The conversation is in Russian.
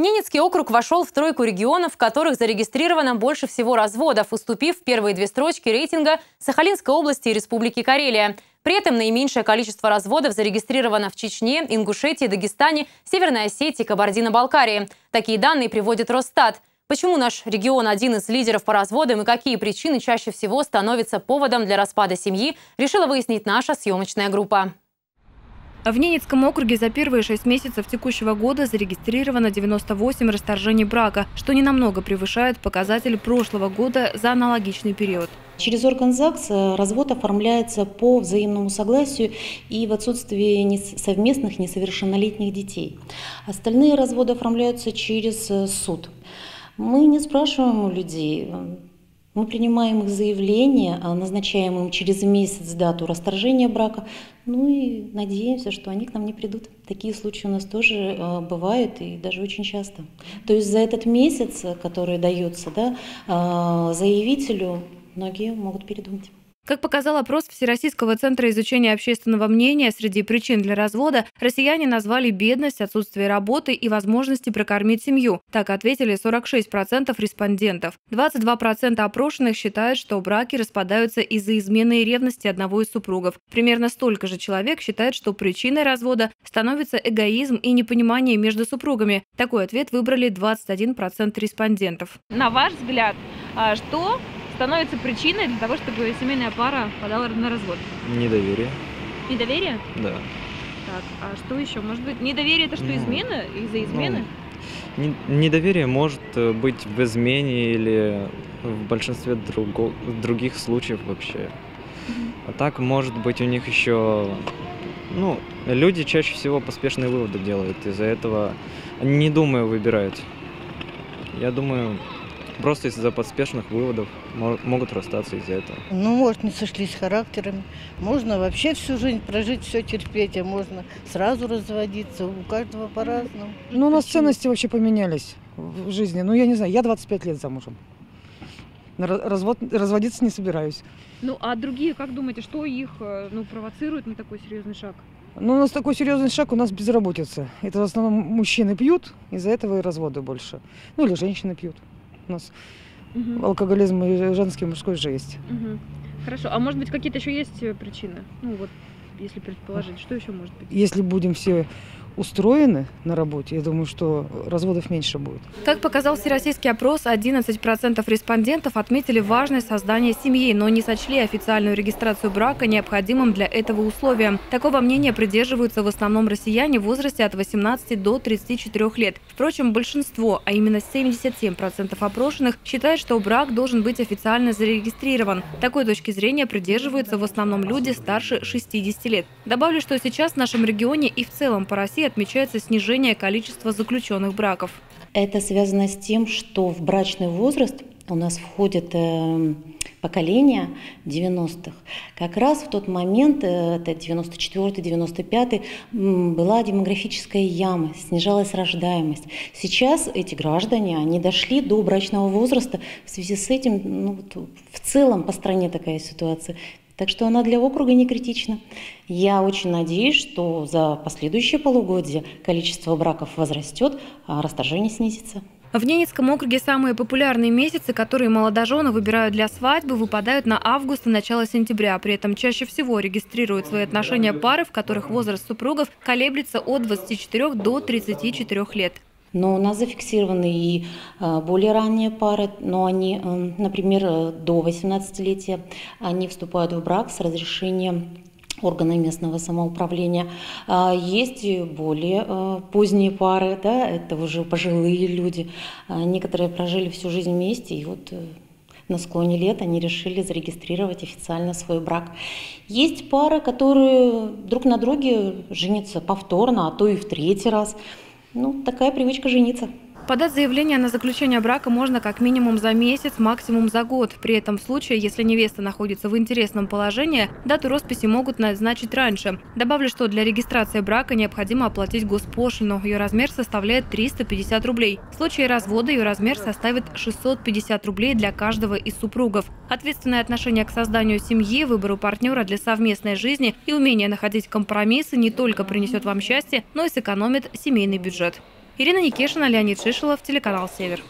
Ненецкий округ вошел в тройку регионов, в которых зарегистрировано больше всего разводов, уступив первые две строчки рейтинга Сахалинской области и Республики Карелия. При этом наименьшее количество разводов зарегистрировано в Чечне, Ингушетии, Дагестане, Северной Осетии, Кабардино-Балкарии. Такие данные приводит Росстат. Почему наш регион один из лидеров по разводам и какие причины чаще всего становятся поводом для распада семьи, решила выяснить наша съемочная группа. В Ненецком округе за первые шесть месяцев текущего года зарегистрировано 98 расторжений брака, что ненамного превышает показатель прошлого года за аналогичный период. Через орган ЗАГС э, развод оформляется по взаимному согласию и в отсутствии совместных несовершеннолетних детей. Остальные разводы оформляются через э, суд. Мы не спрашиваем у людей, мы принимаем их заявление, а назначаем им через месяц дату расторжения брака, ну и надеемся, что они к нам не придут. Такие случаи у нас тоже э, бывают и даже очень часто. То есть за этот месяц, который дается да, э, заявителю, многие могут передумать. Как показал опрос Всероссийского центра изучения общественного мнения, среди причин для развода россияне назвали бедность, отсутствие работы и возможности прокормить семью. Так ответили 46% респондентов. 22% опрошенных считают, что браки распадаются из-за измены и ревности одного из супругов. Примерно столько же человек считает, что причиной развода становится эгоизм и непонимание между супругами. Такой ответ выбрали 21% респондентов. На ваш взгляд, а что становится причиной для того, чтобы семейная пара подала на развод? Недоверие. Недоверие? Да. Так, а что еще? Может быть, недоверие это что, ну, измена? Из-за измены? Ну, недоверие может э, быть в измене или в большинстве друго, других случаев вообще. А так, может быть, у них еще... Ну, люди чаще всего поспешные выводы делают. Из-за этого, не думая, выбирают. Я думаю, Просто из-за поспешных выводов могут расстаться из-за этого. Ну, может, не сошлись характерами. Можно вообще всю жизнь прожить, все терпеть, а можно сразу разводиться. У каждого по-разному. Ну, у нас ценности вообще поменялись в жизни. Ну, я не знаю, я 25 лет замужем. Развод, разводиться не собираюсь. Ну, а другие, как думаете, что их э, ну, провоцирует на такой серьезный шаг? Ну, у нас такой серьезный шаг, у нас безработица. Это в основном мужчины пьют, из-за этого и разводы больше. Ну, или женщины пьют нас угу. алкоголизм и женский, и мужской же есть. Угу. Хорошо, а может быть какие-то еще есть э, причины? Ну вот, если предположить, что еще может быть? Если будем все устроены на работе, я думаю, что разводов меньше будет. Как показал всероссийский опрос, 11% респондентов отметили важность создания семьи, но не сочли официальную регистрацию брака необходимым для этого условия. Такого мнения придерживаются в основном россияне в возрасте от 18 до 34 лет. Впрочем, большинство, а именно 77% опрошенных, считают, что брак должен быть официально зарегистрирован. Такой точки зрения придерживаются в основном люди старше 60 лет. Добавлю, что сейчас в нашем регионе и в целом по России отмечается снижение количества заключенных браков. Это связано с тем, что в брачный возраст у нас входит э, поколение 90-х. Как раз в тот момент, э, это 94-95, была демографическая яма, снижалась рождаемость. Сейчас эти граждане, они дошли до брачного возраста. В связи с этим ну, в целом по стране такая ситуация. Так что она для округа не критична. Я очень надеюсь, что за последующее полугодие количество браков возрастет, а расторжение снизится. В Ненецком округе самые популярные месяцы, которые молодожены выбирают для свадьбы, выпадают на август и начало сентября. При этом чаще всего регистрируют свои отношения пары, в которых возраст супругов колеблется от 24 до 34 лет. Но у нас зафиксированы и а, более ранние пары, но они, э, например, э, до 18-летия, они вступают в брак с разрешением органа местного самоуправления. А, есть более э, поздние пары, да, это уже пожилые люди. А, некоторые прожили всю жизнь вместе, и вот на склоне лет они решили зарегистрировать официально свой брак. Есть пары, которые друг на друге женятся повторно, а то и в третий раз. Ну, такая привычка жениться. Подать заявление на заключение брака можно как минимум за месяц, максимум за год. При этом в случае, если невеста находится в интересном положении, дату росписи могут назначить раньше. Добавлю, что для регистрации брака необходимо оплатить госпошлину. Ее размер составляет 350 рублей. В случае развода ее размер составит 650 рублей для каждого из супругов. Ответственное отношение к созданию семьи, выбору партнера для совместной жизни и умение находить компромиссы не только принесет вам счастье, но и сэкономит семейный бюджет. Ирина Никешина, Леонид Шишилов, телеканал «Север».